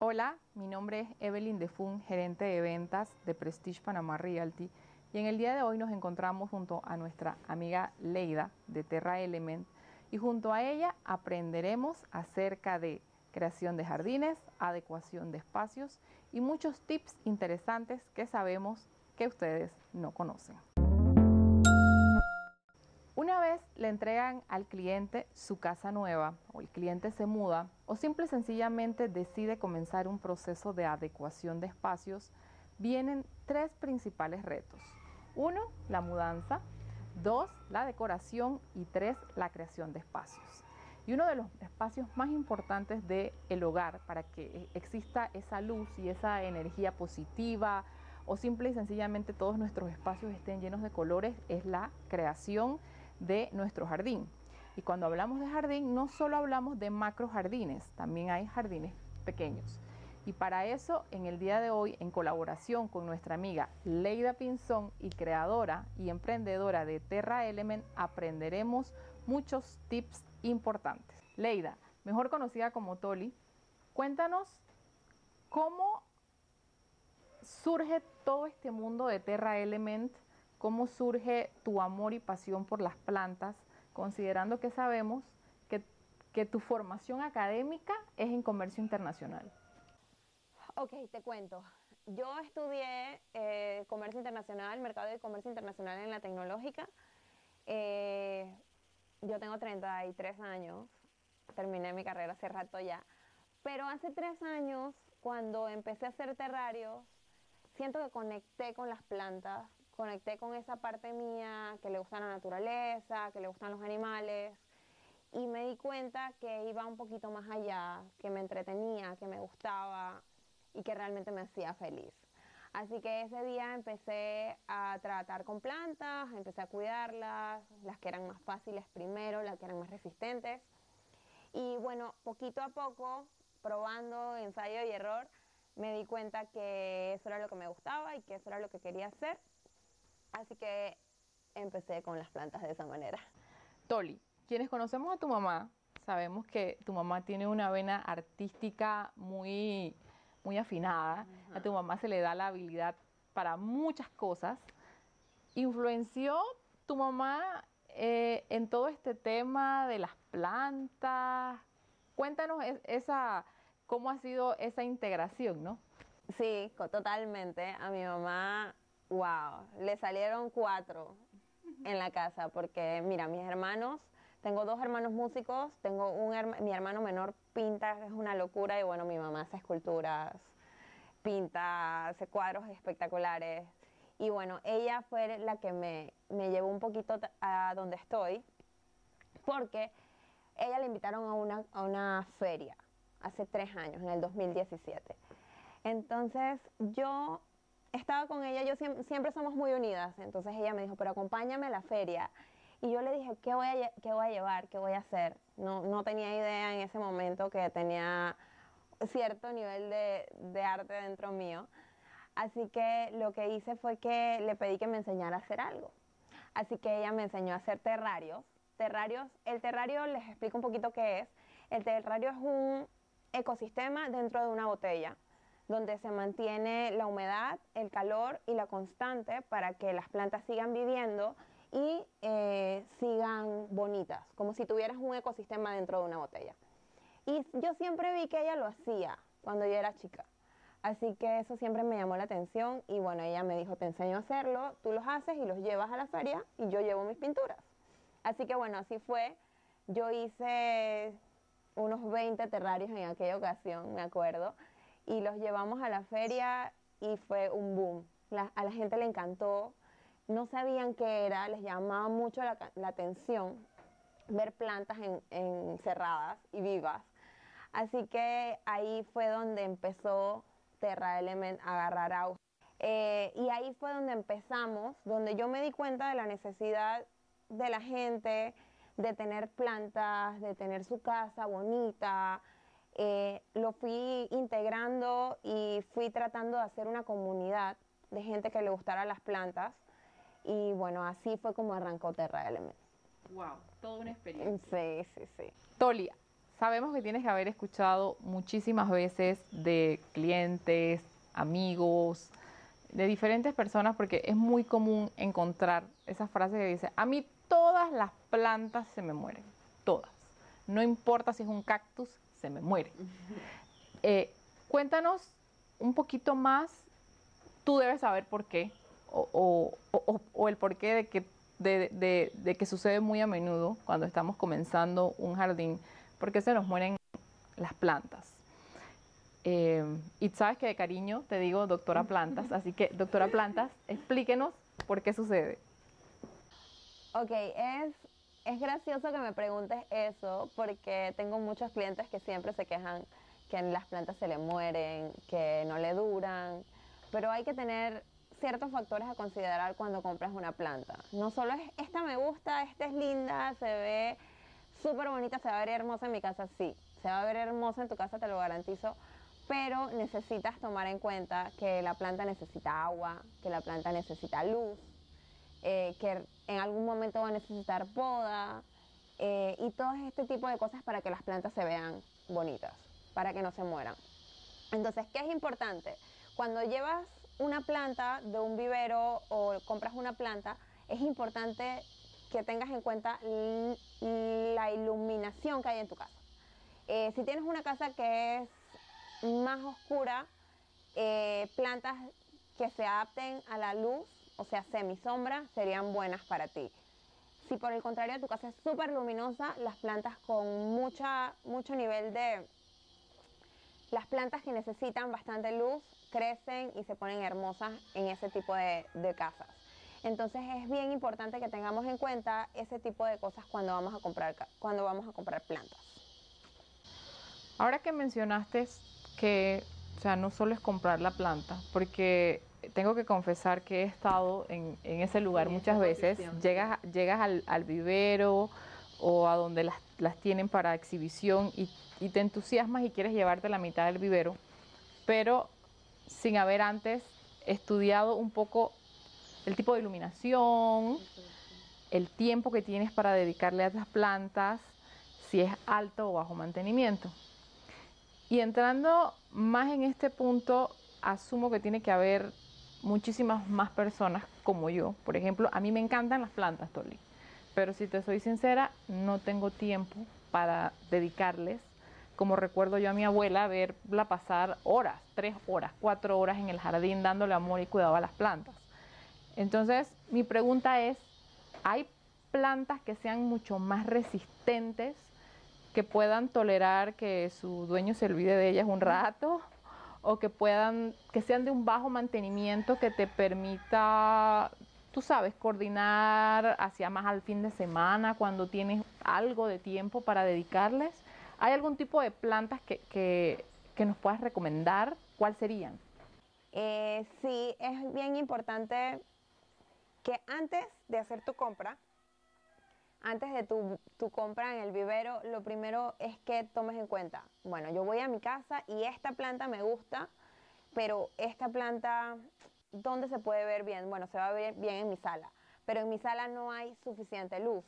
Hola, mi nombre es Evelyn Defun, gerente de ventas de Prestige Panamá Realty. Y en el día de hoy nos encontramos junto a nuestra amiga Leida de Terra Element y junto a ella aprenderemos acerca de creación de jardines, adecuación de espacios y muchos tips interesantes que sabemos que ustedes no conocen. Una vez le entregan al cliente su casa nueva o el cliente se muda o simple y sencillamente decide comenzar un proceso de adecuación de espacios, vienen tres principales retos. Uno, la mudanza. Dos, la decoración. Y tres, la creación de espacios. Y uno de los espacios más importantes del el hogar para que exista esa luz y esa energía positiva o simple y sencillamente todos nuestros espacios estén llenos de colores es la creación de nuestro jardín. Y cuando hablamos de jardín, no solo hablamos de macro jardines, también hay jardines pequeños. Y para eso, en el día de hoy, en colaboración con nuestra amiga Leida Pinzón y creadora y emprendedora de Terra Element, aprenderemos muchos tips importantes. Leida, mejor conocida como Toli, cuéntanos cómo surge todo este mundo de Terra Element cómo surge tu amor y pasión por las plantas, considerando que sabemos que, tu formación académica es en comercio internacional. Ok, te cuento. Yo estudié eh, comercio internacional, mercado de comercio internacional en la tecnológica. Eh, yo tengo 33 años, terminé mi carrera hace rato ya, pero hace tres años, cuando empecé a hacer terrarios, siento que conecté con las plantas conecté con esa parte mía que le gusta la naturaleza, que le gustan los animales y me di cuenta que iba un poquito más allá, que me entretenía, que me gustaba y que realmente me hacía feliz. Así que ese día empecé a tratar con plantas, empecé a cuidarlas, las que eran más fáciles primero, las que eran más resistentes. Y bueno, poquito a poco, probando ensayo y error, me di cuenta que eso era lo que me gustaba y que eso era lo que quería hacer. Así que empecé con las plantas de esa manera. Toli, quienes conocemos a tu mamá, sabemos que tu mamá tiene una vena artística muy, muy afinada. A tu mamá se le da la habilidad para muchas cosas. ¿Influenció tu mamá eh, en todo este tema de las plantas? Cuéntanos esa, cómo ha sido esa integración, ¿no? Sí, totalmente. A mi mamá Wow, le salieron cuatro en la casa porque mira, mis hermanos, tengo dos hermanos músicos, tengo un mi hermano menor pinta, es una locura y bueno, mi mamá hace esculturas, pinta, hace cuadros espectaculares y bueno, ella fue la que me, me llevó un poquito a donde estoy porque ella le invitaron a una, a una feria hace tres años, en el 2017. Entonces yo estaba con ella, yo siempre, somos muy unidas, entonces ella me dijo, pero acompáñame a la feria. Y yo le dije, ¿qué voy a, qué voy a llevar? ¿Qué voy a hacer? No, no tenía idea en ese momento que tenía cierto nivel de, de arte dentro mío. Así que lo que hice fue que le pedí que me enseñara a hacer algo. Así que ella me enseñó a hacer terrarios. Terrarios, el terrario les explico un poquito qué es. El terrario es un ecosistema dentro de una botella donde se mantiene la humedad, el calor y la constante para que las plantas sigan viviendo y eh, sigan bonitas, como si tuvieras un ecosistema dentro de una botella. Y yo siempre vi que ella lo hacía cuando yo era chica. Así que eso siempre me llamó la atención y bueno, ella me dijo, te enseño a hacerlo, tú los haces y los llevas a la feria y yo llevo mis pinturas. Así que bueno, así fue. Yo hice unos 20 terrarios en aquella ocasión, me acuerdo y los llevamos a la feria y fue un boom. a la gente le encantó, no sabían qué era, les llamaba mucho la, atención ver plantas encerradas y vivas. Así que ahí fue donde empezó Terra Element a agarrar auge. Eh, y ahí fue donde empezamos, donde yo me di cuenta de la necesidad de la gente de tener plantas, de tener su casa bonita, eh, lo fui integrando y fui tratando de hacer una comunidad de gente que le gustara las plantas. Y bueno, así fue como arrancó Terra Element. Wow, toda una experiencia. Sí, sí, sí. Tolia, sabemos que tienes que haber escuchado muchísimas veces de clientes, amigos, de diferentes personas, porque es muy común encontrar esa frase que dice, a mí todas las plantas se me mueren, todas. No importa si es un cactus, se me muere. Eh, cuéntanos un poquito más, tú debes saber por qué, o, el porqué de que, de, que sucede muy a menudo cuando estamos comenzando un jardín, porque se nos mueren las plantas. Eh, y sabes que de cariño te digo doctora Plantas, así que doctora Plantas, explíquenos por qué sucede. Ok, es, es gracioso que me preguntes eso porque tengo muchos clientes que siempre se quejan que las plantas se le mueren, que no le duran, pero hay que tener ciertos factores a considerar cuando compras una planta. No solo es, esta me gusta, esta es linda, se ve súper bonita, se va a ver hermosa en mi casa, sí, se va a ver hermosa en tu casa, te lo garantizo, pero necesitas tomar en cuenta que la planta necesita agua, que la planta necesita luz, eh, que en algún momento va a necesitar poda eh, y todo este tipo de cosas para que las plantas se vean bonitas, para que no se mueran. Entonces, ¿qué es importante? Cuando llevas una planta de un vivero o compras una planta, es importante que tengas en cuenta la iluminación que hay en tu casa. Eh, si tienes una casa que es más oscura, eh, plantas que se adapten a la luz, o sea, semisombra, serían buenas para ti. Si por el contrario tu casa es súper luminosa, las plantas con mucha, mucho nivel de... Las plantas que necesitan bastante luz crecen y se ponen hermosas en ese tipo de, casas. Entonces es bien importante que tengamos en cuenta ese tipo de cosas cuando vamos a comprar, cuando vamos a comprar plantas. Ahora que mencionaste que, o sea, no solo es comprar la planta, porque tengo que confesar que he estado en, ese lugar muchas veces. Llegas, llegas al, vivero o a donde las, las tienen para exhibición y, y, te entusiasmas y quieres llevarte la mitad del vivero, pero sin haber antes estudiado un poco el tipo de iluminación, el tiempo que tienes para dedicarle a las plantas, si es alto o bajo mantenimiento. Y entrando más en este punto, asumo que tiene que haber muchísimas más personas como yo. Por ejemplo, a mí me encantan las plantas, Toli. Pero si te soy sincera, no tengo tiempo para dedicarles. Como recuerdo yo a mi abuela verla pasar horas, tres horas, cuatro horas en el jardín dándole amor y cuidado a las plantas. Entonces, mi pregunta es, ¿hay plantas que sean mucho más resistentes, que puedan tolerar que su dueño se olvide de ellas un rato? O que puedan, que sean de un bajo mantenimiento que te permita, tú sabes, coordinar hacia más al fin de semana cuando tienes algo de tiempo para dedicarles. ¿Hay algún tipo de plantas que, que, nos puedas recomendar? ¿Cuáles serían? Eh, sí, es bien importante que antes de hacer tu compra, antes de tu, tu, compra en el vivero, lo primero es que tomes en cuenta, bueno, yo voy a mi casa y esta planta me gusta, pero esta planta, ¿dónde se puede ver bien? Bueno, se va a ver bien en mi sala, pero en mi sala no hay suficiente luz.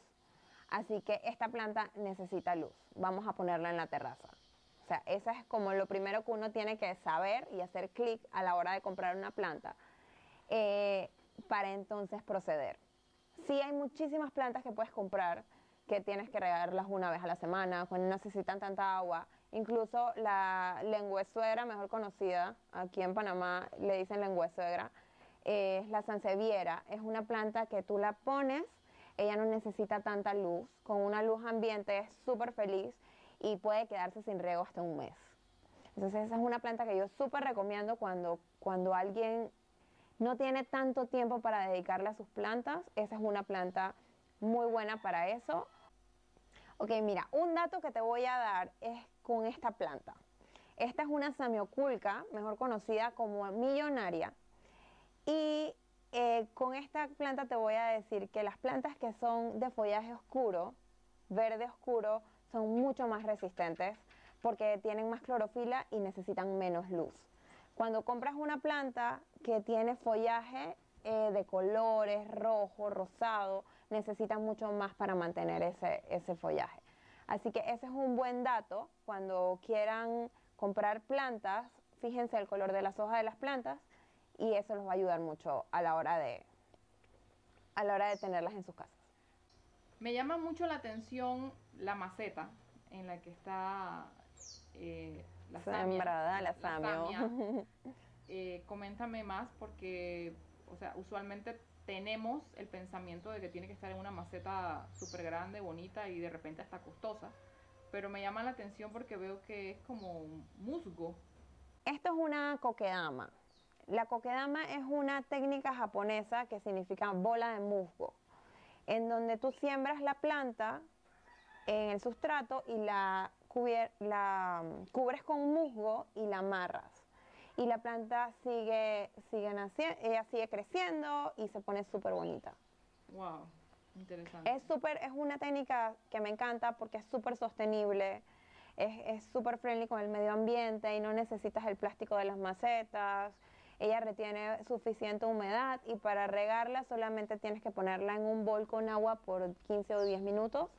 Así que esta planta necesita luz. Vamos a ponerla en la terraza. O sea, eso es como lo primero que uno tiene que saber y hacer clic a la hora de comprar una planta eh, para entonces proceder. Sí hay muchísimas plantas que puedes comprar que tienes que regarlas una vez a la semana, cuando necesitan tanta agua. Incluso la lengüesuegra, mejor conocida, aquí en Panamá le dicen lengüesuegra, es la sanseviera. Es una planta que tú la pones, ella no necesita tanta luz, con una luz ambiente es súper feliz y puede quedarse sin riego hasta un mes. Entonces esa es una planta que yo súper recomiendo cuando, cuando alguien no tiene tanto tiempo para dedicarle a sus plantas, esa es una planta muy buena para eso. Ok, mira, un dato que te voy a dar es con esta planta. Esta es una samioculca, mejor conocida como millonaria. Y eh, con esta planta te voy a decir que las plantas que son de follaje oscuro, verde oscuro, son mucho más resistentes porque tienen más clorofila y necesitan menos luz. Cuando compras una planta que tiene follaje eh, de colores, rojo, rosado, necesita mucho más para mantener ese, ese follaje. Así que ese es un buen dato cuando quieran comprar plantas, fíjense el color de las hojas de las plantas y eso los va a ayudar mucho a la hora de a la hora de tenerlas en sus casas. Me llama mucho la atención la maceta en la que está eh, la sembrada, la, samia. Eh, coméntame más porque, o sea, usualmente tenemos el pensamiento de que tiene que estar en una maceta súper grande, bonita y de repente hasta costosa, pero me llama la atención porque veo que es como musgo. Esto es una kokedama. La kokedama es una técnica japonesa que significa bola de musgo, en donde tú siembras la planta en el sustrato y la, la cubres con musgo y la amarras y la planta sigue, sigue naciendo, ella sigue creciendo y se pone súper bonita. Wow, interesante. Es súper, es una técnica que me encanta porque es súper sostenible, es súper friendly con el medio ambiente y no necesitas el plástico de las macetas. Ella retiene suficiente humedad y para regarla solamente tienes que ponerla en un bol con agua por 15 o 10 minutos.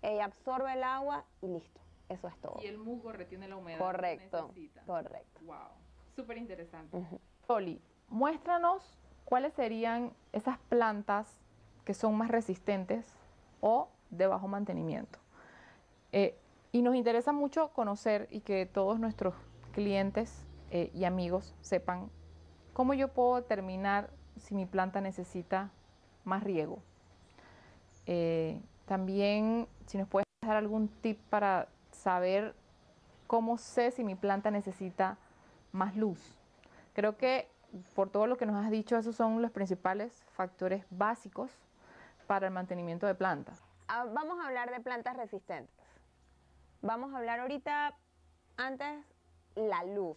Ella absorbe el agua y listo. Eso es todo. Y el musgo retiene la humedad. Correcto. correcto. Wow. Súper interesante. Oli, muéstranos cuáles serían esas plantas que son más resistentes o de bajo mantenimiento. Eh, y nos interesa mucho conocer y que todos nuestros clientes eh, y amigos sepan cómo yo puedo determinar si mi planta necesita más riego. Eh, también si nos puedes dar algún tip para saber cómo sé si mi planta necesita más luz. Creo que por todo lo que nos has dicho, esos son los principales factores básicos para el mantenimiento de plantas. Ah, vamos a hablar de plantas resistentes. Vamos a hablar ahorita, antes, la luz.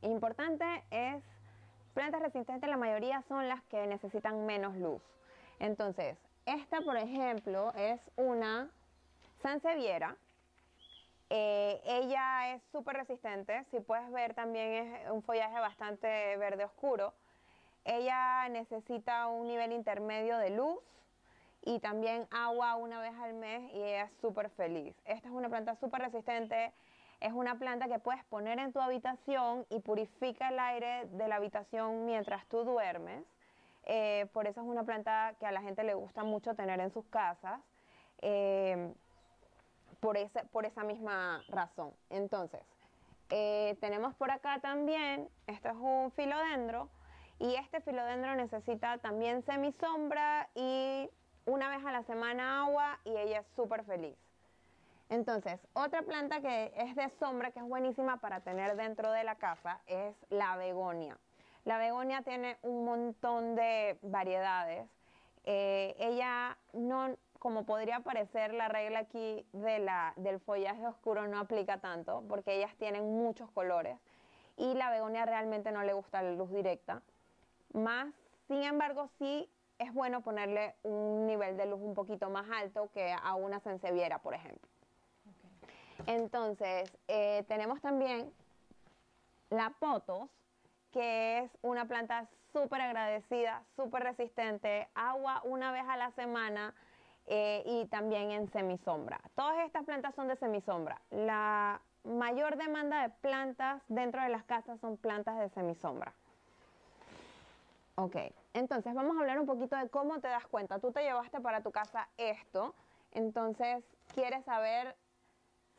Importante es, plantas resistentes la mayoría son las que necesitan menos luz. Entonces, esta, por ejemplo, es una Sanseviera, eh, ella es súper resistente, si puedes ver también es un follaje bastante verde oscuro. Ella necesita un nivel intermedio de luz y también agua una vez al mes y es súper feliz. Esta es una planta súper resistente, es una planta que puedes poner en tu habitación y purifica el aire de la habitación mientras tú duermes. Eh, por eso es una planta que a la gente le gusta mucho tener en sus casas. Eh, por, por esa misma razón. Entonces, eh, tenemos por acá también, esto es un filodendro, y este filodendro necesita también semisombra y una vez a la semana agua y ella es súper feliz. Entonces, otra planta que es de sombra, que es buenísima para tener dentro de la casa, es la begonia. La begonia tiene un montón de variedades. Eh, ella no, como podría parecer, la regla aquí de la, del follaje oscuro no aplica tanto, porque ellas tienen muchos colores y la begonia realmente no le gusta la luz directa. Más, sin embargo, sí es bueno ponerle un nivel de luz un poquito más alto que a una senseviera, por ejemplo. Entonces, eh, tenemos también la potos, que es una planta súper agradecida, súper resistente, agua una vez a la semana, eh, y también en semisombra. Todas estas plantas son de semisombra. La mayor demanda de plantas dentro de las casas son plantas de semisombra. Ok, entonces vamos a hablar un poquito de cómo te das cuenta. Tú te llevaste para tu casa esto, entonces quieres saber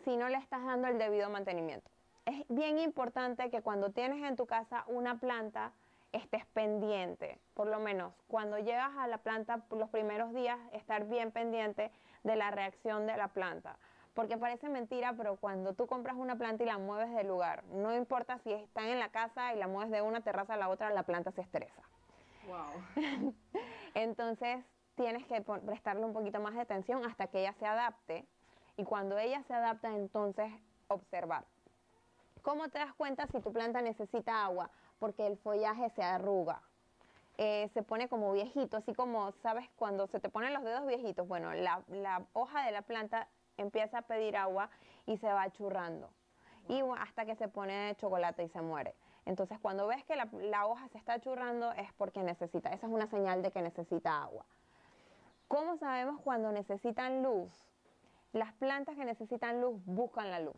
si no le estás dando el debido mantenimiento. Es bien importante que cuando tienes en tu casa una planta, estés pendiente, por lo menos cuando llegas a la planta los primeros días, estar bien pendiente de la reacción de la planta. Porque parece mentira, pero cuando tú compras una planta y la mueves del lugar, no importa si están en la casa y la mueves de una terraza a la otra, la planta se estresa. Wow. Entonces tienes que prestarle un poquito más de atención hasta que ella se adapte. Y cuando ella se adapta, entonces observar. ¿Cómo te das cuenta si tu planta necesita agua? Porque el follaje se arruga. Eh, se pone como viejito, así como, ¿sabes? Cuando se te ponen los dedos viejitos, bueno, la, hoja de la planta empieza a pedir agua y se va churrando. Y hasta que se pone chocolate y se muere. Entonces, cuando ves que la, la, hoja se está churrando es porque necesita, esa es una señal de que necesita agua. ¿Cómo sabemos cuando necesitan luz? las plantas que necesitan luz buscan la luz.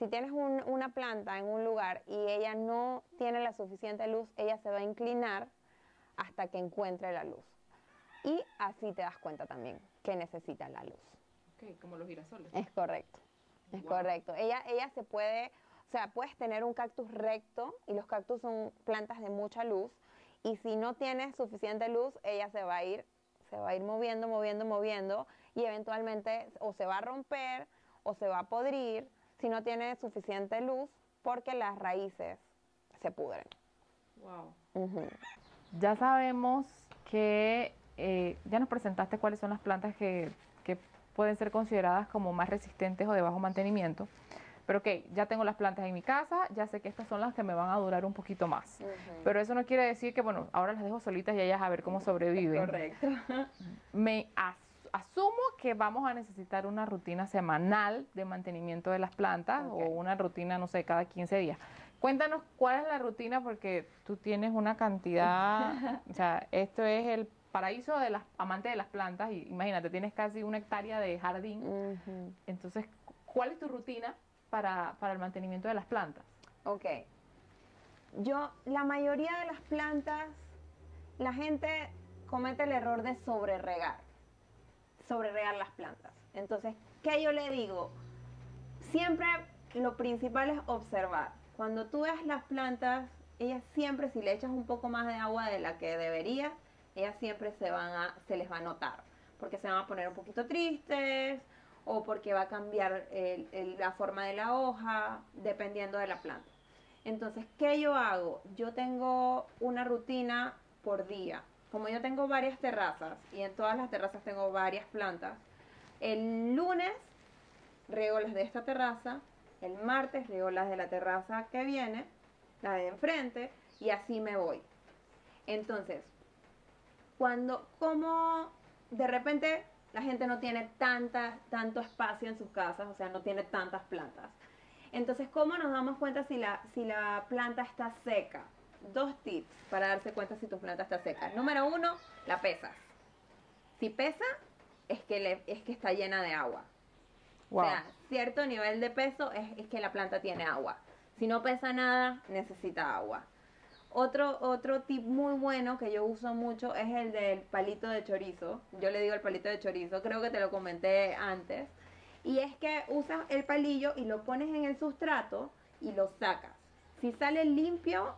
Si tienes una planta en un lugar y ella no tiene la suficiente luz, ella se va a inclinar hasta que encuentre la luz. Y así te das cuenta también que necesita la luz. Ok, como los girasoles. Es correcto, es correcto. Ella, ella se puede, o sea, puedes tener un cactus recto y los cactus son plantas de mucha luz y si no tienes suficiente luz, ella se va a ir, se va a ir moviendo, moviendo, moviendo y eventualmente o se va a romper o se va a podrir si no tiene suficiente luz porque las raíces se pudren. Wow. Ya sabemos que eh, ya nos presentaste cuáles son las plantas que, que pueden ser consideradas como más resistentes o de bajo mantenimiento. Pero ok, ya tengo las plantas en mi casa, ya sé que estas son las que me van a durar un poquito más. Pero eso no quiere decir que, bueno, ahora las dejo solitas y ellas a ver cómo sobreviven. Correcto. Me asumo que vamos a necesitar una rutina semanal de mantenimiento de las plantas o una rutina, no sé, cada 15 días. Cuéntanos cuál es la rutina porque tú tienes una cantidad, o sea, esto es el paraíso de las amantes de las plantas y imagínate, tienes casi una hectárea de jardín. Entonces, ¿cuál es tu rutina para, para el mantenimiento de las plantas? Ok. Yo, la mayoría de las plantas, la gente comete el error de sobreregar, sobreregar las plantas. Entonces, ¿qué yo le digo? Siempre lo principal es observar. Cuando tú ves las plantas, ellas siempre, si le echas un poco más de agua de la que debería, ellas siempre se, van a, se les va a notar, porque se van a poner un poquito tristes, o porque va a cambiar la forma de la hoja, dependiendo de la planta. Entonces, ¿qué yo hago? Yo tengo una rutina por día. Como yo tengo varias terrazas y en todas las terrazas tengo varias plantas, el lunes riego las de esta terraza, el martes riego las de la terraza que viene, la de enfrente, y así me voy. Entonces, cuando, como de repente la gente no tiene tanta, tanto espacio en sus casas, o sea, no tiene tantas plantas. Entonces, ¿cómo nos damos cuenta si la, si la planta está seca? Dos tips para darse cuenta si tu planta está seca. Número uno, la pesas. Si pesa, es que, le, es que está llena de agua. O sea, cierto nivel de peso es, es que la planta tiene agua. Si no pesa nada, necesita agua. Otro, otro tip muy bueno que yo uso mucho es el del palito de chorizo. Yo le digo el palito de chorizo, creo que te lo comenté antes. Y es que usas el palillo y lo pones en el sustrato y lo sacas. Si sale limpio,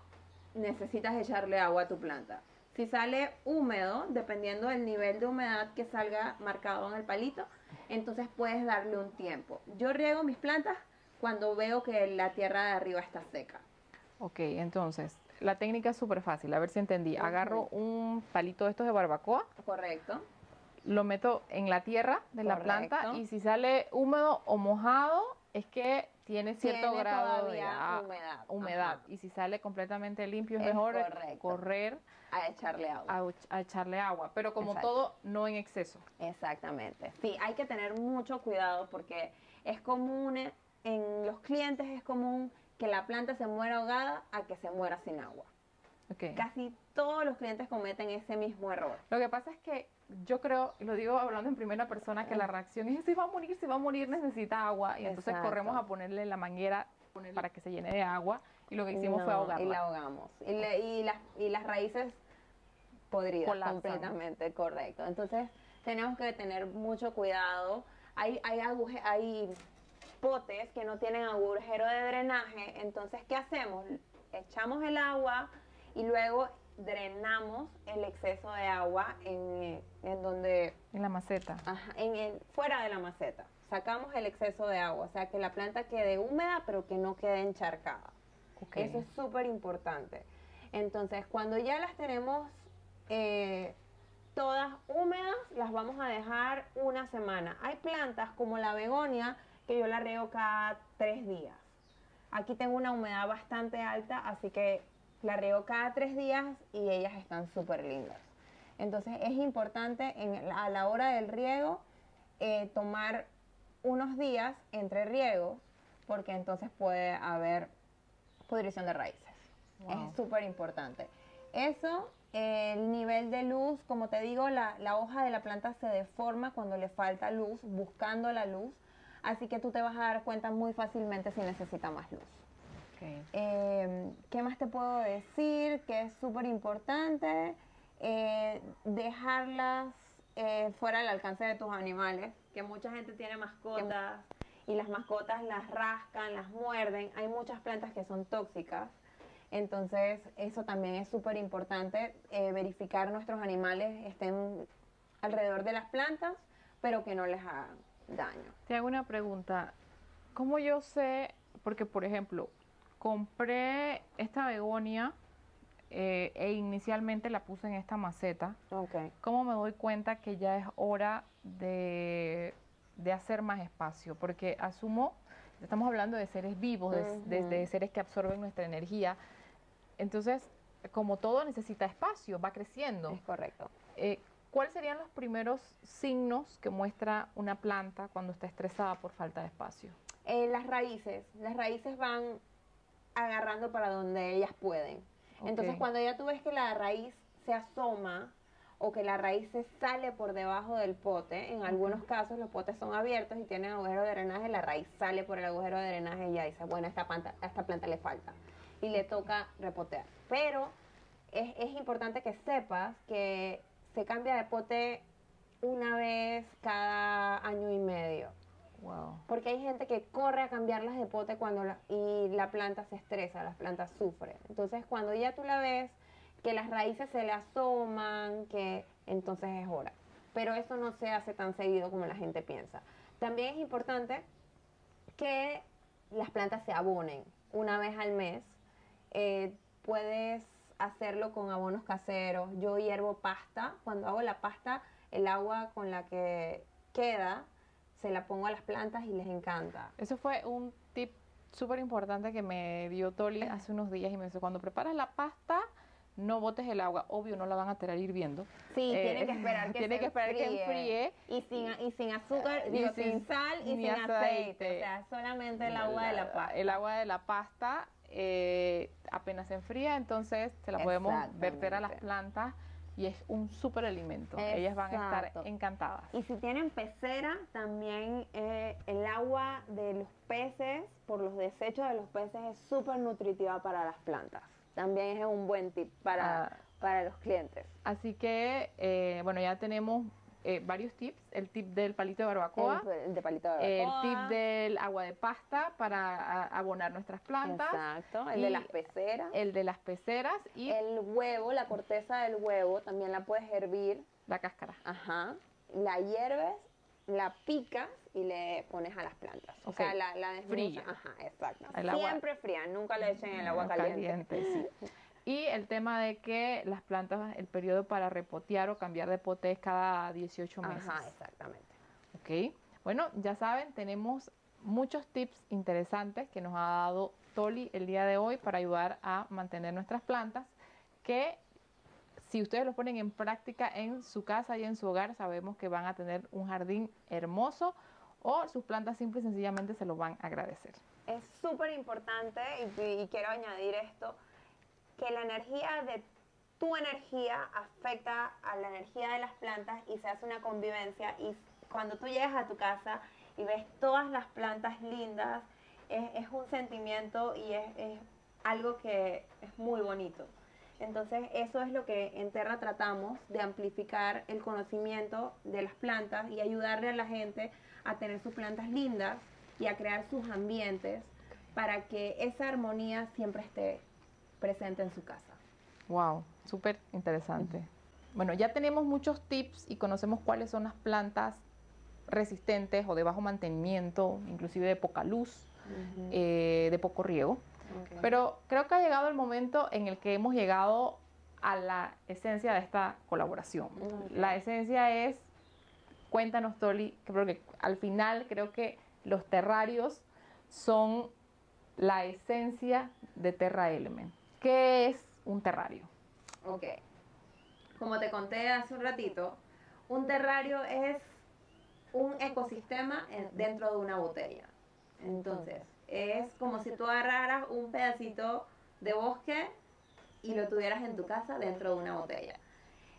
necesitas echarle agua a tu planta. Si sale húmedo, dependiendo del nivel de humedad que salga marcado en el palito, entonces puedes darle un tiempo. Yo riego mis plantas cuando veo que la tierra de arriba está seca. Ok, entonces la técnica es súper fácil, a ver si entendí. Agarro un palito de estos de barbacoa. Correcto. Lo meto en la tierra de la planta y si sale húmedo o mojado es que tiene cierto grado de humedad. humedad. Y si sale completamente limpio es, mejor correr a echarle agua. A, echarle agua, pero como todo, no en exceso. Exactamente. Sí, hay que tener mucho cuidado porque es común, en los clientes es común que la planta se muera ahogada a que se muera sin agua. Casi todos los clientes cometen ese mismo error. Lo que pasa es que yo creo, y lo digo hablando en primera persona, que la reacción es si va a morir, si va a morir necesita agua y entonces corremos a ponerle la manguera para que se llene de agua y lo que hicimos fue ahogarla. Y la ahogamos. Y, las, y las raíces podridas completamente, correcto. Entonces tenemos que tener mucho cuidado. Hay, hay, hay potes que no tienen agujero de drenaje, entonces ¿qué hacemos? Echamos el agua y luego drenamos el exceso de agua en, en donde... En la maceta. en, fuera de la maceta. Sacamos el exceso de agua, o sea, que la planta quede húmeda pero que no quede encharcada. Eso es súper importante. Entonces, cuando ya las tenemos eh, todas húmedas, las vamos a dejar una semana. Hay plantas como la begonia que yo la riego cada tres días. Aquí tengo una humedad bastante alta, así que la riego cada tres días y ellas están súper lindas. Entonces es importante a la hora del riego eh, tomar unos días entre riegos porque entonces puede haber pudrición de raíces. Es súper importante. Eso, el nivel de luz, como te digo, la, la hoja de la planta se deforma cuando le falta luz, buscando la luz Así que tú te vas a dar cuenta muy fácilmente si necesita más luz. Eh, ¿Qué más te puedo decir? Que es súper importante eh, dejarlas eh, fuera del alcance de tus animales, que mucha gente tiene mascotas y las mascotas las rascan, las muerden. Hay muchas plantas que son tóxicas. Entonces, eso también es súper importante, verificar nuestros animales estén alrededor de las plantas, pero que no les hagan daño. Te hago una pregunta. ¿Cómo yo sé? Porque, por ejemplo, compré esta begonia eh, e inicialmente la puse en esta maceta. Okay. ¿Cómo me doy cuenta que ya es hora de, hacer más espacio? Porque asumo, estamos hablando de seres vivos, de, seres que absorben nuestra energía. Entonces, como todo necesita espacio, va creciendo. Es correcto. Eh, ¿Cuáles serían los primeros signos que muestra una planta cuando está estresada por falta de espacio? Eh, las raíces. Las raíces van agarrando para donde ellas pueden. Entonces, cuando ya tú ves que la raíz se asoma o que la raíz se sale por debajo del pote, en algunos casos los potes son abiertos y tienen agujero de drenaje, la raíz sale por el agujero de drenaje y ya dice, bueno, esta planta, a esta planta le falta y le toca repotear. Pero es, es importante que sepas que se cambia de pote una vez cada año. Porque hay gente que corre a cambiarlas de pote cuando y la planta se estresa, las plantas sufren. Entonces, cuando ya tú la ves, que las raíces se le asoman, que entonces es hora. Pero eso no se hace tan seguido como la gente piensa. También es importante que las plantas se abonen una vez al mes. Eh, puedes hacerlo con abonos caseros. Yo hiervo pasta. Cuando hago la pasta, el agua con la que queda se la pongo a las plantas y les encanta. Eso fue un tip súper importante que me dio Toli hace unos días y me dice, cuando preparas la pasta, no botes el agua. Obvio, no la van a tener hirviendo. Sí, eh, tiene que esperar que tiene que esperar que enfríe. Y sin, y sin azúcar, digo, sin, sal y sin aceite. O sea, solamente el agua de la pasta. El agua de la pasta eh, apenas se enfría, entonces se la podemos verter a las plantas y es un súper alimento. Ellas van a estar encantadas. Y si tienen pecera, también eh, el agua de los peces, por los desechos de los peces, es súper nutritiva para las plantas. También es un buen tip para, ah. para los clientes. Así que, eh, bueno, ya tenemos eh, varios tips. El tip del palito de barbacoa. El, de palito El tip del agua de pasta para abonar nuestras plantas. Exacto. El de las peceras. El de las peceras. Y el huevo, la corteza del huevo, también la puedes hervir. La cáscara. Ajá. La hierves, la picas y le pones a las plantas. O sea, la, la Fría. Ajá, exacto. Siempre fría, nunca le echen el agua caliente. caliente sí. Y el tema de que las plantas, el periodo para repotear o cambiar de pote es cada 18 meses. Ajá, exactamente. Ok. Bueno, ya saben, tenemos muchos tips interesantes que nos ha dado Toli el día de hoy para ayudar a mantener nuestras plantas que si ustedes los ponen en práctica en su casa y en su hogar, sabemos que van a tener un jardín hermoso o sus plantas simple y sencillamente se lo van a agradecer. Es súper importante y, y quiero añadir esto que la energía de tu energía afecta a la energía de las plantas y se hace una convivencia y cuando tú llegas a tu casa y ves todas las plantas lindas, es, un sentimiento y es, algo que es muy bonito. Entonces eso es lo que en Terra tratamos de amplificar el conocimiento de las plantas y ayudarle a la gente a tener sus plantas lindas y a crear sus ambientes para que esa armonía siempre esté presente en su casa. Wow, súper interesante. Bueno, ya tenemos muchos tips y conocemos cuáles son las plantas resistentes o de bajo mantenimiento, inclusive de poca luz, eh, de poco riego. Pero creo que ha llegado el momento en el que hemos llegado a la esencia de esta colaboración. La esencia es, cuéntanos Toli, que al final creo que los terrarios son la esencia de Terra Element. ¿Qué es un terrario? Ok. Como te conté hace un ratito, un terrario es un ecosistema dentro de una botella. Entonces, es como si tú agarraras un pedacito de bosque y lo tuvieras en tu casa dentro de una botella.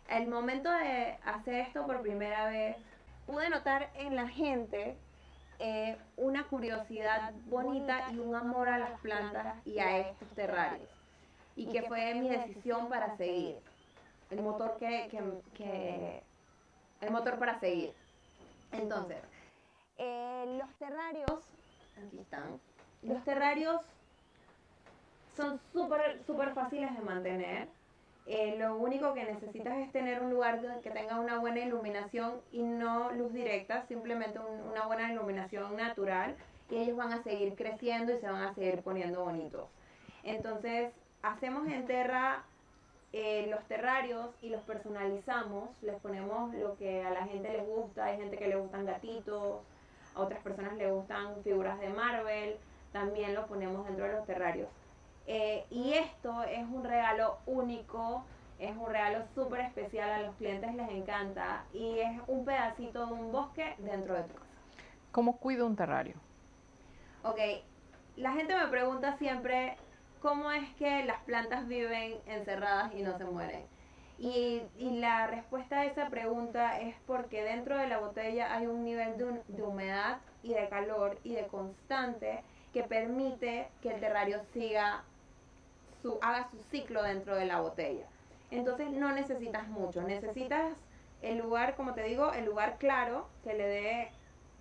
El momento de hacer esto por primera vez, pude notar en la gente eh, una curiosidad bonita y un amor a las plantas y a estos terrarios. Y que fue mi decisión para seguir. El motor que, que, el motor para seguir. Entonces, eh, los terrarios, aquí están, los terrarios son súper, súper fáciles de mantener eh, lo único que necesitas es tener un lugar que tenga una buena iluminación y no luz directa, simplemente una buena iluminación natural y ellos van a seguir creciendo y se van a seguir poniendo bonitos. Entonces, hacemos en Terra eh, los terrarios y los personalizamos, les ponemos lo que a la gente le gusta, hay gente que le gustan gatitos, a otras personas le gustan figuras de Marvel, también lo ponemos dentro de los terrarios. Eh, y esto es un regalo único, es un regalo súper especial, a los clientes les encanta y es un pedacito de un bosque dentro de tu casa. ¿Cómo cuido un terrario? Ok, la gente me pregunta siempre cómo es que las plantas viven encerradas y no se mueren. Y, la respuesta a esa pregunta es porque dentro de la botella hay un nivel de, humedad y de calor y de constante que permite que el terrario siga haga su ciclo dentro de la botella. Entonces no necesitas mucho, necesitas el lugar, como te digo, el lugar claro que le dé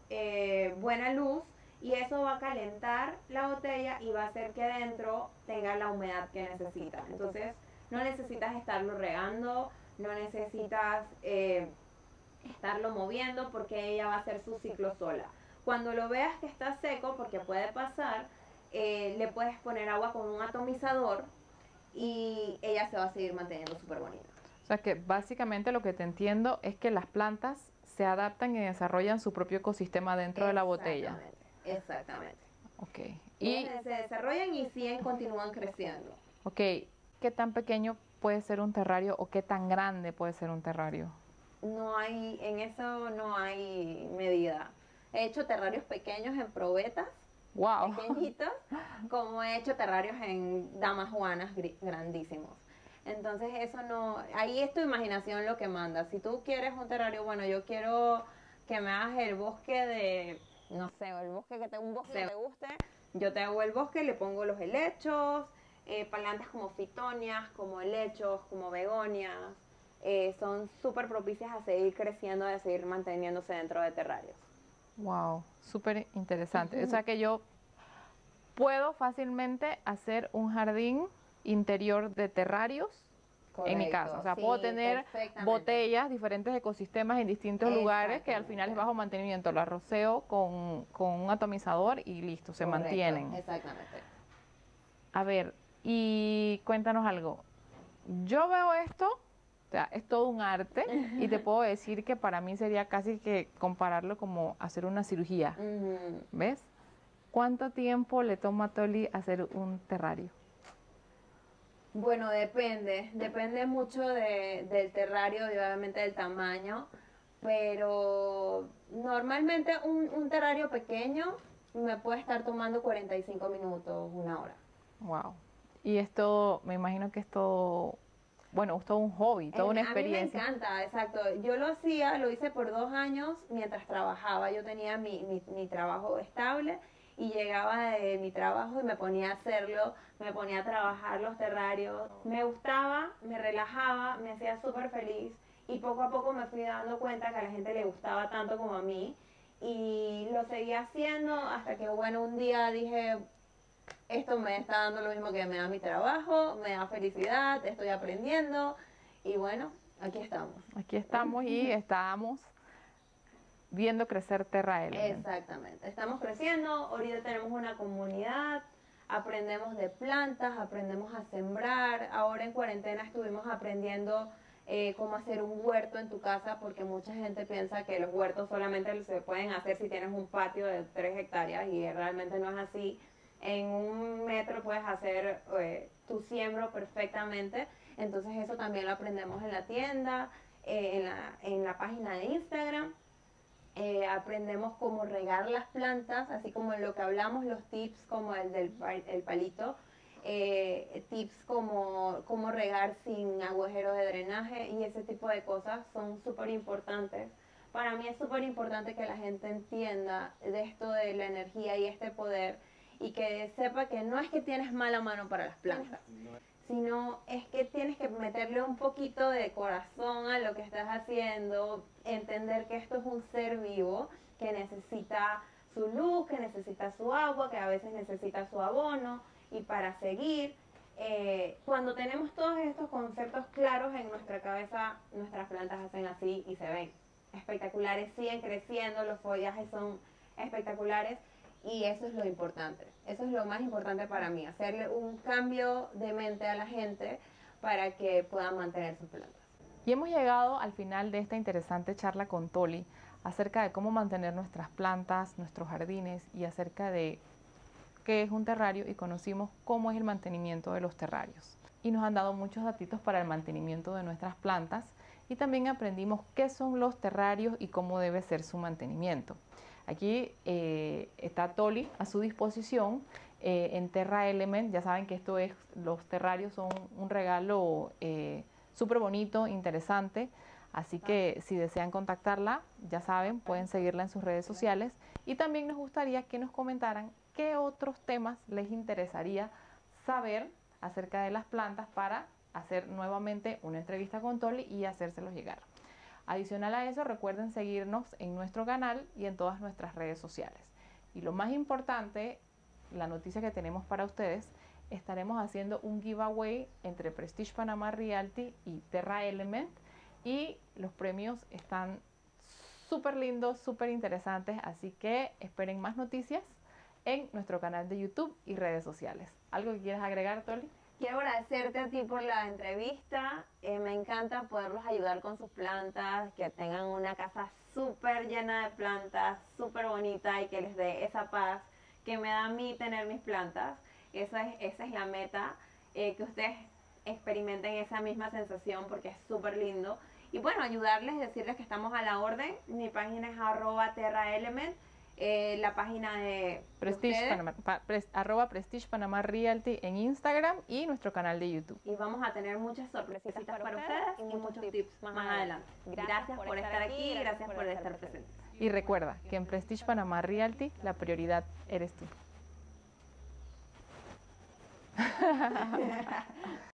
eh, buena luz y eso va a calentar la botella y va a hacer que dentro tenga la humedad que necesita. Entonces no necesitas estarlo regando, no necesitas eh, estarlo moviendo porque ella va a hacer su ciclo sola. Cuando lo veas que está seco, porque puede pasar, eh, le puedes poner agua con un atomizador y ella se va a seguir manteniendo súper bonita. O sea que básicamente lo que te entiendo es que las plantas se adaptan y desarrollan su propio ecosistema dentro de la botella. Exactamente. Ok. Y se desarrollan y siguen, continúan creciendo. Ok. ¿Qué tan pequeño puede ser un terrario o qué tan grande puede ser un terrario? No hay, en eso no hay medida. He hecho terrarios pequeños en probetas wow. pequeñitos, como he hecho terrarios en damas juanas grandísimos. Entonces eso no, ahí es tu imaginación lo que manda. Si tú quieres un terrario, bueno, yo quiero que me hagas el bosque de, no sé, el bosque que te, un bosque que te guste, yo te hago el bosque, le pongo los helechos, eh, plantas como fitonias, como helechos, como begonias, eh, son súper propicias a seguir creciendo y a seguir manteniéndose dentro de terrarios. Wow, súper interesante. O sea que yo puedo fácilmente hacer un jardín interior de terrarios en mi casa. O sea, puedo tener botellas, diferentes ecosistemas en distintos lugares que al final es bajo mantenimiento. Lo arroceo con, un atomizador y listo, se mantienen. Exactamente. A ver, y cuéntanos algo. Yo veo esto sea, es todo un arte y te puedo decir que para mí sería casi que compararlo como hacer una cirugía. ¿Ves? ¿Cuánto tiempo le toma a Toli hacer un terrario? Bueno, depende, depende mucho del terrario y obviamente del tamaño, pero normalmente un, un terrario pequeño me puede estar tomando 45 minutos, una hora. Wow. Y esto, me imagino que esto bueno, es todo un hobby, toda una experiencia. A mí me encanta, exacto. Yo lo hacía, lo hice por dos años mientras trabajaba. Yo tenía mi, mi, mi trabajo estable y llegaba de mi trabajo y me ponía a hacerlo, me ponía a trabajar los terrarios. Me gustaba, me relajaba, me hacía súper feliz y poco a poco me fui dando cuenta que a la gente le gustaba tanto como a mí y lo seguía haciendo hasta que, bueno, un día dije, esto me está dando lo mismo que me da mi trabajo, me da felicidad, estoy aprendiendo y bueno, aquí estamos. Aquí estamos y estamos viendo crecer Terra Exactamente, estamos creciendo, ahorita tenemos una comunidad, aprendemos de plantas, aprendemos a sembrar, ahora en cuarentena estuvimos aprendiendo eh, cómo hacer un huerto en tu casa, porque mucha gente piensa que los huertos solamente se pueden hacer si tienes un patio de 3 hectáreas y realmente no es así en un metro puedes hacer eh, tu siembro perfectamente. Entonces eso también lo aprendemos en la tienda, eh, en, la, en, la, página de Instagram. Eh, aprendemos cómo regar las plantas, así como lo que hablamos, los tips como el del el palito, tips como cómo regar sin agujeros de drenaje y ese tipo de cosas son súper importantes. Para mí es súper importante que la gente entienda de esto de la energía y este poder y que sepa que no es que tienes mala mano para las plantas, sino es que tienes que meterle un poquito de corazón a lo que estás haciendo, entender que esto es un ser vivo que necesita su luz, que necesita su agua, que a veces necesita su abono y para seguir. Eh, cuando tenemos todos estos conceptos claros en nuestra cabeza, nuestras plantas hacen así y se ven espectaculares, siguen creciendo, los follajes son espectaculares y eso es lo importante. Eso es lo más importante para mí, hacerle un cambio de mente a la gente para que puedan mantener sus plantas. Y hemos llegado al final de esta interesante charla con Toli acerca de cómo mantener nuestras plantas, nuestros jardines y acerca de qué es un terrario y conocimos cómo es el mantenimiento de los terrarios. Y nos han dado muchos datitos para el mantenimiento de nuestras plantas y también aprendimos qué son los terrarios y cómo debe ser su mantenimiento. Aquí eh, está Toli a su disposición eh, en Terra Element. Ya saben que esto es, los terrarios son un regalo eh, súper bonito, interesante. Así que si desean contactarla, ya saben, pueden seguirla en sus redes sociales. Y también nos gustaría que nos comentaran qué otros temas les interesaría saber acerca de las plantas para hacer nuevamente una entrevista con Toli y hacérselos llegar. Adicional a eso, recuerden seguirnos en nuestro canal y en todas nuestras redes sociales. Y lo más importante, la noticia que tenemos para ustedes, estaremos haciendo un giveaway entre Prestige Panamá Realty y Terra Element y los premios están súper lindos, súper interesantes, así que esperen más noticias en nuestro canal de YouTube y redes sociales. ¿Algo que quieras agregar, Toli? Quiero agradecerte a ti por la entrevista. Eh, me encanta poderlos ayudar con sus plantas, que tengan una casa súper llena de plantas, súper bonita y que les dé esa paz que me da a mí tener mis plantas. Esa es, esa es la meta, eh, que ustedes experimenten esa misma sensación porque es súper lindo. Y bueno, ayudarles, decirles que estamos a la orden. Mi página es arroba terraelement eh, la página de Prestige Panamá, arroba Prestige Panamá Realty en Instagram y nuestro canal de YouTube. Y vamos a tener muchas sorpresitas para, ustedes y, muchos tips, más, adelante. Gracias, por, estar aquí y gracias por estar presentes. Y recuerda que en Prestige Panamá Realty la prioridad eres tú.